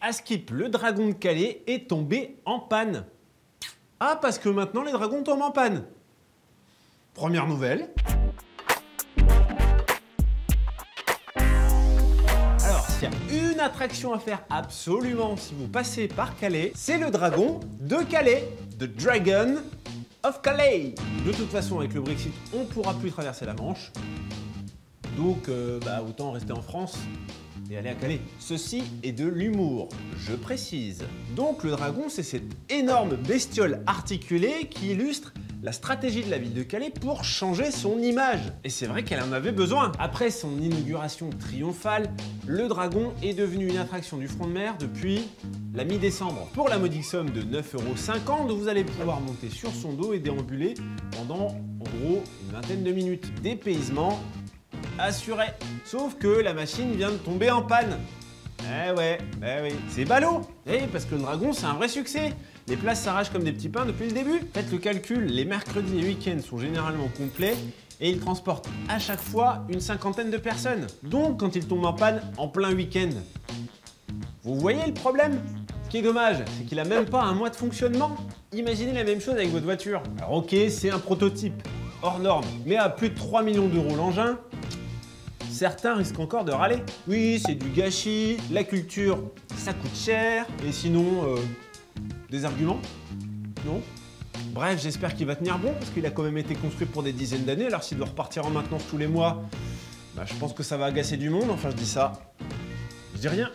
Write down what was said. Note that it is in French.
À Skip, le dragon de Calais est tombé en panne. Ah, parce que maintenant les dragons tombent en panne. Première nouvelle. Alors, s'il y a une attraction à faire absolument si vous passez par Calais, c'est le dragon de Calais, The Dragon of Calais. De toute façon, avec le Brexit, on ne pourra plus traverser la Manche. Donc, euh, bah, autant rester en France et aller à Calais. Ceci est de l'humour, je précise. Donc le dragon, c'est cette énorme bestiole articulée qui illustre la stratégie de la ville de Calais pour changer son image. Et c'est vrai qu'elle en avait besoin. Après son inauguration triomphale, le dragon est devenu une attraction du front de mer depuis la mi-décembre. Pour la modique somme de 9,50€, vous allez pouvoir monter sur son dos et déambuler pendant en gros une vingtaine de minutes. Dépaysement assuré. Sauf que la machine vient de tomber en panne. Eh ouais, eh oui, c'est ballot Eh, parce que le dragon, c'est un vrai succès Les places s'arrachent comme des petits pains depuis le début. Faites le calcul, les mercredis et week-ends sont généralement complets et ils transportent à chaque fois une cinquantaine de personnes. Donc, quand il tombe en panne en plein week-end, vous voyez le problème? Ce qui est dommage, c'est qu'il a même pas un mois de fonctionnement. Imaginez la même chose avec votre voiture. Alors ok, c'est un prototype, hors norme, mais à plus de 3 millions d'euros l'engin, certains risquent encore de râler. Oui, c'est du gâchis, la culture, ça coûte cher, et sinon, euh, des arguments Non? Bref, j'espère qu'il va tenir bon, parce qu'il a quand même été construit pour des dizaines d'années, alors s'il doit repartir en maintenance tous les mois, bah, je pense que ça va agacer du monde, enfin je dis ça. Je dis rien.